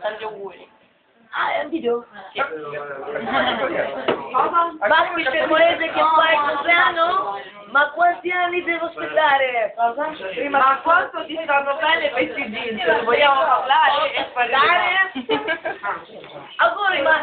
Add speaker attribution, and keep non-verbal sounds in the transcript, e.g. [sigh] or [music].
Speaker 1: Tanti auguri.
Speaker 2: Ah, è un video?
Speaker 1: Sì.
Speaker 2: Ma qui c'è che fa il compleanno? Ma quanti anni devo aspettare? Prima
Speaker 3: Ma quanto ti stanno bene questi jeans? Vogliamo parlare e sparire?
Speaker 2: Auguri, [laughs] ah, ma...